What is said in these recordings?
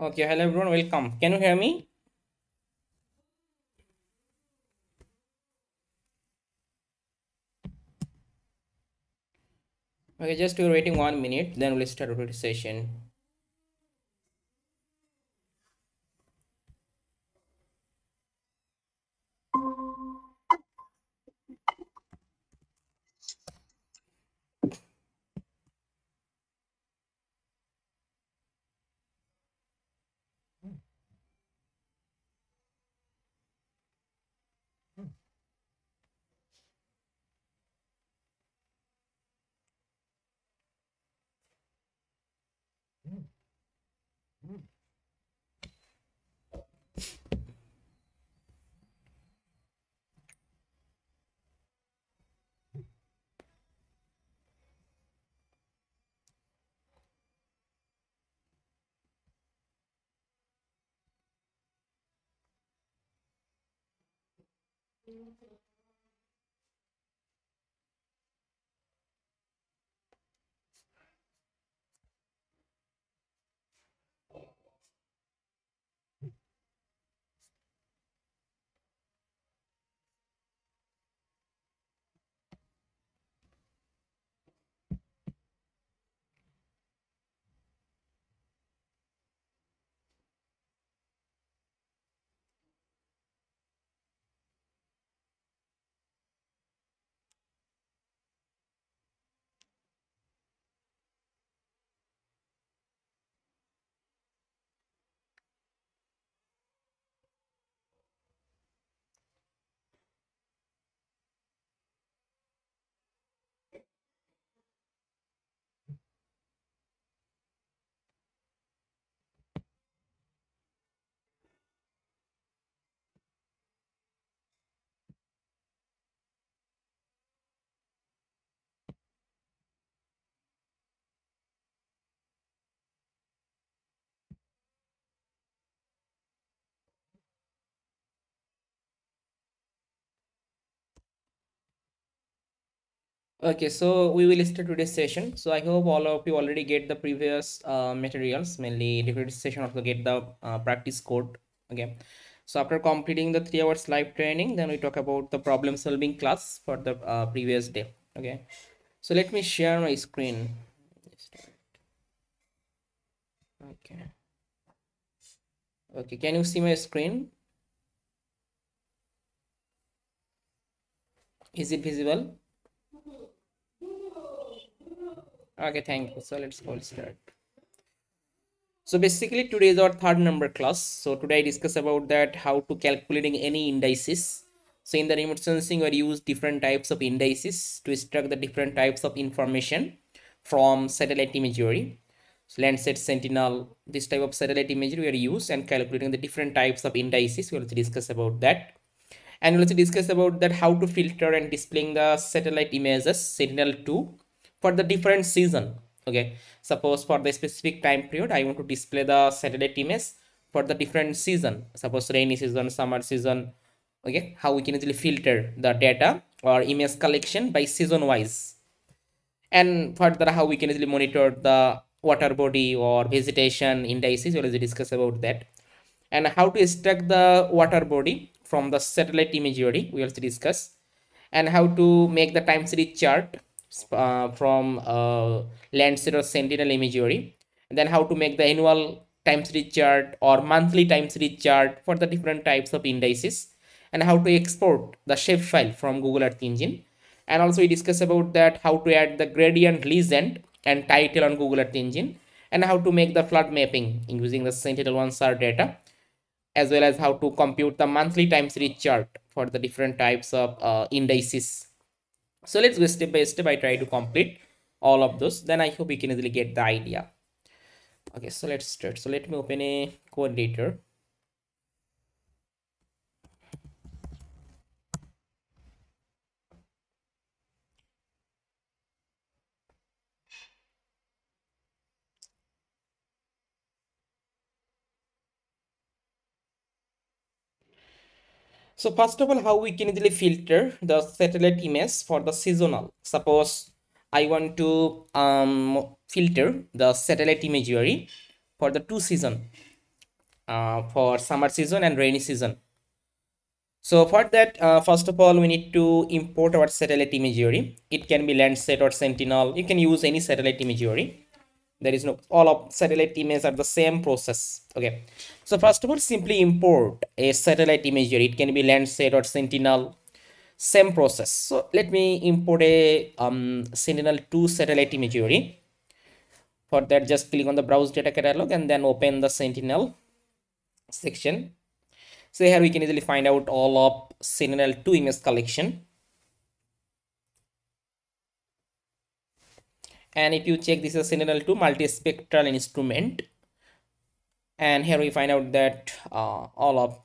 Okay, hello everyone, welcome. Can you hear me? Okay, just we're waiting one minute, then we'll start the session. Okay, so we will start today's session. So I hope all of you already get the previous uh, materials, mainly previous session also get the uh, practice code. Okay, so after completing the three hours live training, then we talk about the problem solving class for the uh, previous day. Okay, so let me share my screen. Okay. Okay, can you see my screen? Is it visible? Okay, thank you. So let's go start. So basically today is our third number class. So today I discuss about that how to calculating any indices. So in the remote sensing we use different types of indices to extract the different types of information from satellite imagery. So Landsat Sentinel, this type of satellite imagery we are use and calculating the different types of indices. We'll discuss about that. And we'll also discuss about that how to filter and displaying the satellite images Sentinel-2 for the different season okay? Suppose for the specific time period i want to display the satellite image for the different season. Suppose rainy season summer season okay? How we can easily filter the data or image collection by season wise. And further how we can easily monitor the water body or vegetation indices we'll discuss about that. And how to extract the water body from the satellite imagery we also discuss and how to make the time series chart uh, from uh, Landsat or Sentinel imagery, and then how to make the annual time series chart or monthly time series chart for the different types of indices, and how to export the shape file from Google Earth Engine. And also we discuss about that how to add the gradient legend and title on Google Earth Engine, and how to make the flood mapping using the Sentinel-1 SAR data, as well as how to compute the monthly time series chart for the different types of uh, indices so let's go step by step. I try to complete all of those. Then i hope you can easily get the idea. Okay so let's start. So let me open a code So first of all, how we can easily filter the satellite image for the seasonal. Suppose I want to um, filter the satellite imagery for the two season. uh, for summer season and rainy season so for that uh, first of all we need to import our satellite imagery it can be landsat or sentinel you can use any satellite imagery there is no all of satellite images are the same process okay? So first of all simply import a satellite imagery it can be landsat or sentinel same process. So let me import a um, sentinel-2 satellite imagery for that just click on the browse data catalog and then open the sentinel section. So here we can easily find out all of sentinel-2 image collection and if you check this is sentinel-2 multispectral instrument. And here we find out that uh, all of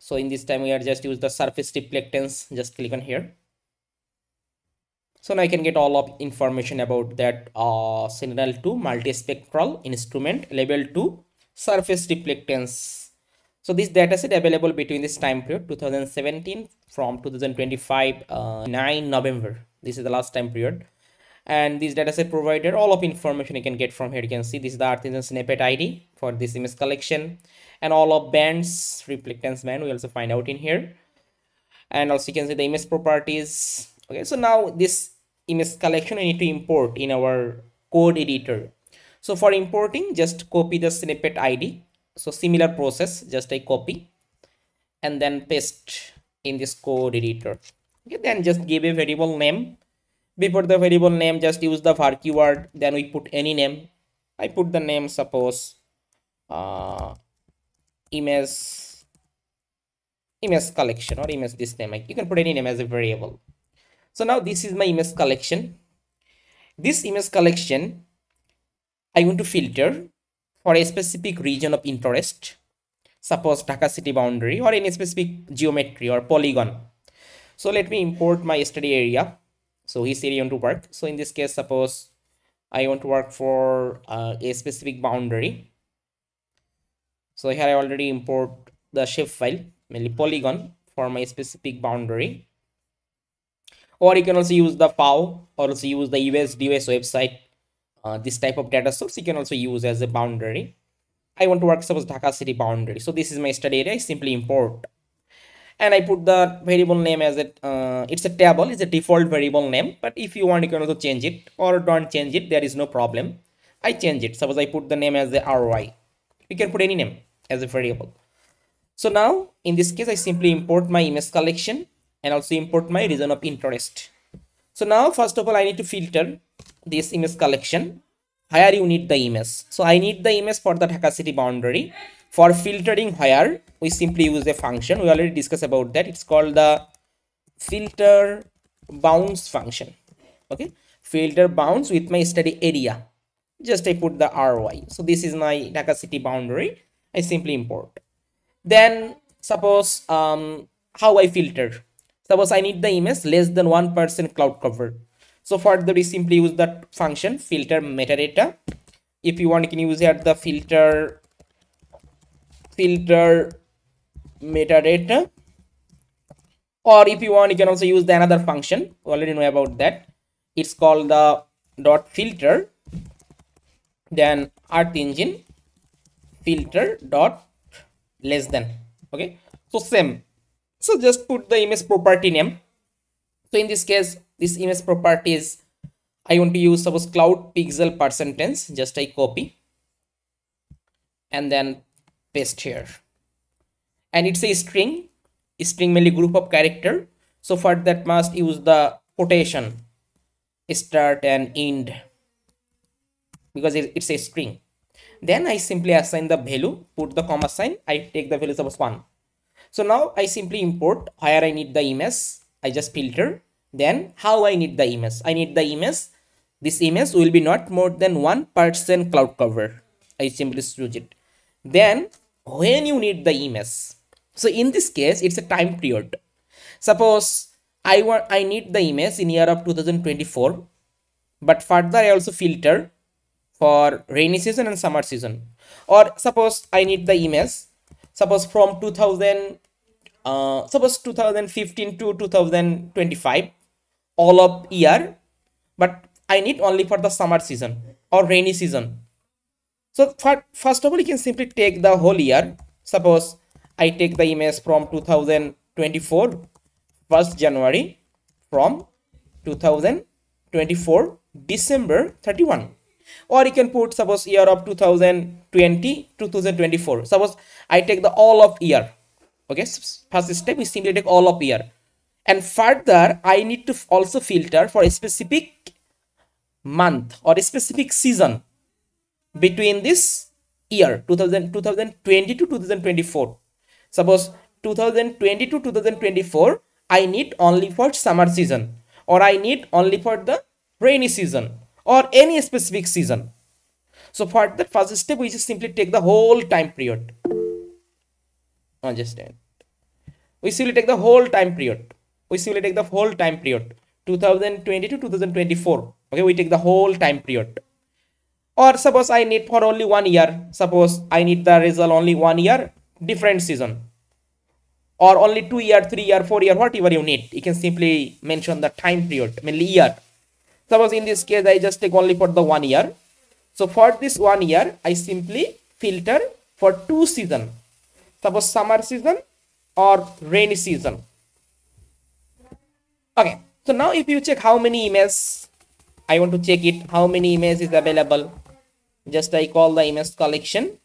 so in this time we are just use the surface reflectance. Just click on here. So now I can get all of information about that uh, sentinel-2 multispectral instrument level 2 surface reflectance. So this dataset available between this time period 2017 from 2025 uh, 9 November. This is the last time period and this dataset provided all of information you can get from here. You can see this is the Earth Engine snippet id for this image collection. And all of bands reflectance band we also find out in here. And also you can see the image properties. Okay so now this image collection i need to import in our code editor. So for importing just copy the snippet id so similar process just a copy and then paste in this code editor. Okay then just give a variable name before the variable name just use the var keyword then we put any name. I put the name suppose uh, image image collection or image this name. You can put any name as a variable. So now this is my image collection. This image collection i want to filter for a specific region of interest. Suppose Dhaka city boundary or any specific geometry or polygon. So let me import my study area so his area want to work. So in this case suppose i want to work for uh, a specific boundary. So here i already import the shape file mainly polygon for my specific boundary. Or you can also use the POW or also use the USDOS website uh, this type of data source you can also use as a boundary. I want to work suppose Dhaka city boundary. So this is my study area. I simply import and I put the variable name as a uh, it's a table it's a default variable name. But if you want you can also change it or don't change it there is no problem. I change it. Suppose I put the name as the ROI we can put any name as a variable. So now in this case I simply import my image collection and also import my region of interest. So now first of all I need to filter this image collection. Where you need the image. So I need the image for the Dhaka city boundary for filtering where we simply use a function. We already discussed about that. It's called the filter bounds function. Okay? Filter bounds with my study area. Just i put the ROI so this is my dhaka city boundary. I simply import. Then suppose um how i filter. Suppose i need the image less than one percent cloud cover. So for that we simply use that function filter metadata. If you want you can use here the filter filter metadata. Or if you want you can also use the another function. We already know about that. It's called the dot filter. Then Earth Engine filter dot less than. Okay? So same. So just put the image property name. So in this case this image property is i want to use suppose cloud pixel percentage just I copy. And then paste here. And it's a string string mainly group of character. So for that must use the quotation start and end because it's a string. Then i simply assign the value put the comma sign i take the value suppose one. So now i simply import where i need the image i just filter. Then how i need the image? I need the image. This image will be not more than one percent cloud cover. I simply choose it. Then when you need the EMS. so in this case it's a time period suppose i want i need the EMS in year of 2024 but further i also filter for rainy season and summer season or suppose i need the EMS. suppose from 2000 uh, suppose 2015 to 2025 all of year but i need only for the summer season or rainy season So first of all, you can simply take the whole year. Suppose I take the image from 2024, 1st January from 2024 December 31 or you can put suppose year of 2020 2024 suppose I take the all of year. Okay first step is simply take all of year. And further I need to also filter for a specific month or a specific season between this year 2000 2020 to 2024 suppose 2020 to 2024 I need only for summer season or I need only for the rainy season or any specific season. So for the first step, we just simply take the whole time period. Understand? We simply take the whole time period. We simply take the whole time period. 2020 to 2024. Okay, we take the whole time period. Or suppose I need for only one year. Suppose I need the result only one year, different season or only two year, three year, four year, whatever you need. You can simply mention the time period, mainly year. Suppose in this case, I just take only for the one year. So for this one year, I simply filter for two season. Suppose summer season or rainy season. Okay. So now if you check how many images, I want to check it, how many images is available. Just I call the image collection.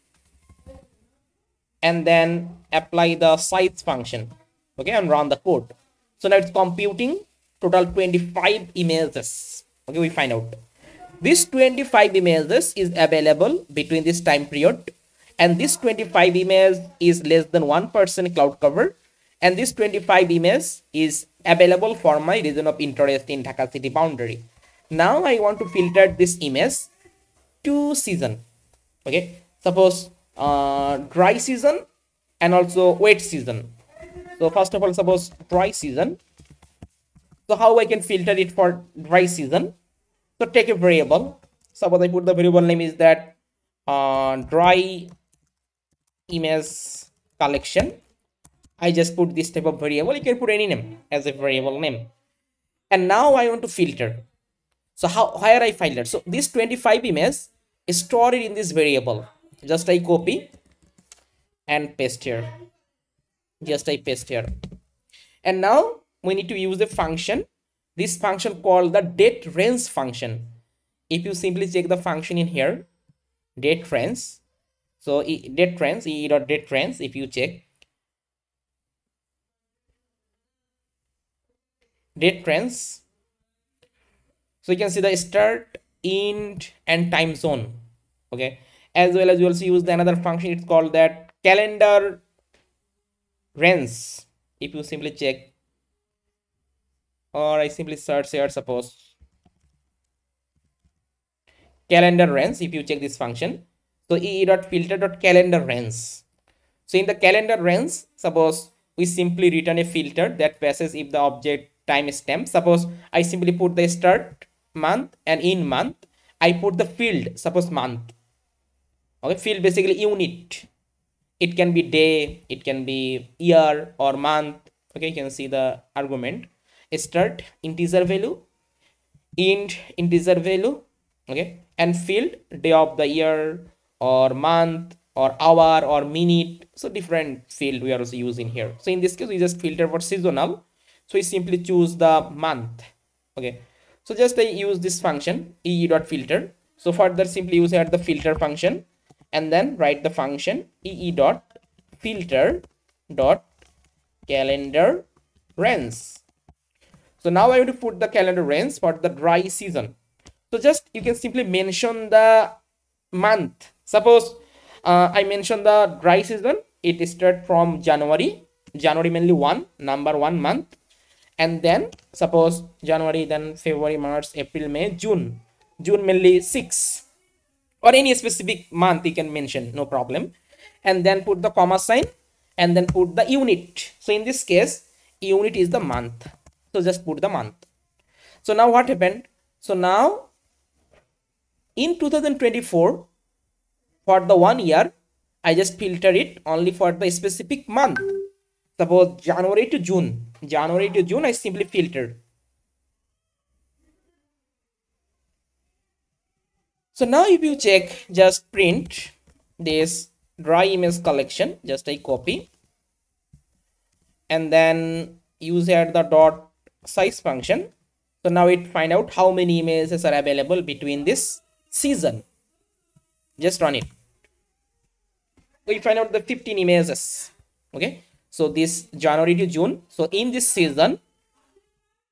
And then apply the size function. Okay and run the code. So now it's computing total 25 images. Okay we find out. This 25 images is available between this time period. And this 25 image is less than 1% cloud cover. And this 25 image is available for my region of interest in Dhaka city boundary. Now I want to filter this image to season okay suppose uh, dry season and also wet season. So first of all, suppose dry season. So how I can filter it for dry season? So take a variable. Suppose I put the variable name is that uh, dry image collection. I just put this type of variable. You can put any name as a variable name. And now I want to filter. So how where I filter? So this 25 image stored in this variable. Just I copy and paste here. Just I paste here. And now we need to use a function. This function called the date range function. If you simply check the function in here date range. So date range e dot date range if you check. Date range. So you can see the start end and time zone okay? As well as you also use the another function it's called that calendar range if you simply check or i simply search here suppose. Calendar range if you check this function. So e dot filter dot calendar range so in the calendar range suppose we simply return a filter that passes if the object timestamp suppose i simply put the start month and in month i put the field suppose month. Okay field basically unit. It can be day it can be year or month. Okay you can see the argument. Start integer value int integer value okay and field day of the year or month or hour or minute. So different field we are also using here. So in this case we just filter for seasonal. So we simply choose the month. Okay so just I use this function e dot filter. So further simply use here the filter function and then write the function ee dot filter dot calendar so now i want to put the calendar range for the dry season. So just you can simply mention the month. Suppose uh, i mention the dry season it start from january. January mainly one number one month and then suppose january then february march april may june. June mainly six. Or any specific month you can mention no problem. And then put the comma sign and then put the unit. So in this case unit is the month. So just put the month. So now what happened? So now in 2024 for the one year i just filter it only for the specific month. Suppose january to june january to june i simply filtered. So now if you check just print this dry image collection just a copy. And then use here the dot size function. So now it find out how many images are available between this season. Just run it. We find out the 15 images. Okay so this january to june. So in this season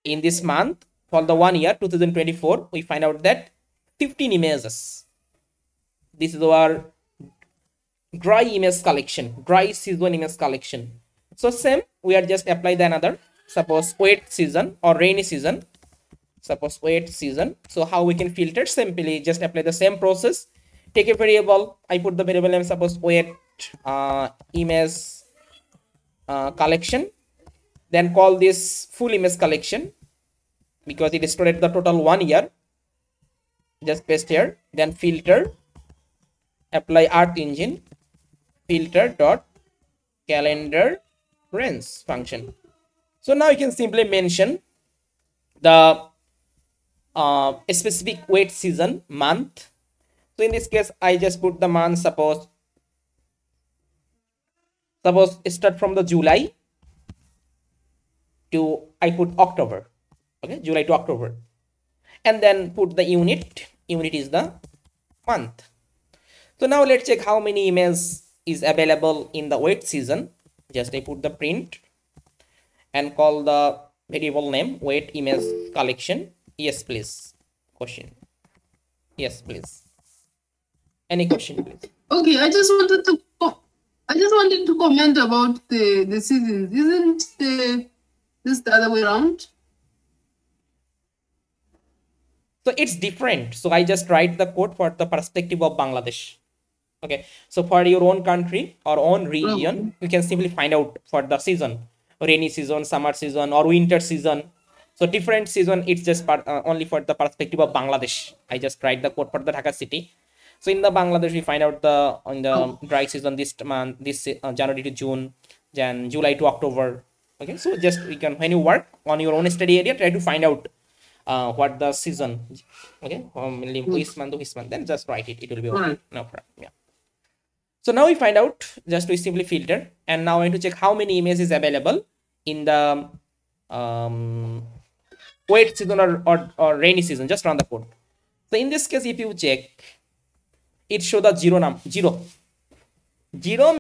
in this month for the one year 2024 we find out that 15 images. This is our dry image collection dry season image collection. So same we are just apply the another. Suppose wet season or rainy season. Suppose wet season. So how we can filter? Simply just apply the same process. Take a variable. I put the variable name suppose wet uh, image uh, collection then call this full image collection because it is stored the total one year. Just paste here then filter apply Earth Engine filter dot calendar range function. So now you can simply mention the uh, specific wait season month. So in this case i just put the month suppose suppose start from the july to i put october okay? July to october. And then put the unit unit is the month. So now let's check how many emails is available in the wait season. Just i put the print and call the variable name wait emails collection. Yes please. Question. Yes please. Any question please? Okay, I just wanted to I just wanted to comment about the the seasons. Isn't the this the other way around? so it's different. So i just write the quote for the perspective of bangladesh. Okay. So for your own country or own region you can simply find out for the season. Rainy season summer season or winter season. So different season it's just part, uh, only for the perspective of bangladesh. I just write the quote for the dhaka city so in the bangladesh we find out the on the dry season this month this uh, january to june then july to october. Okay so just we can when you work on your own study area try to find out uh, what the season okay um, which month to which month then just write it it will be okay. No problem yeah. So now we find out just we simply filter and now I want to check how many images is available in the um, wet season or, or, or rainy season. Just run the code. So in this case, if you check, it show the zero নাম zero zero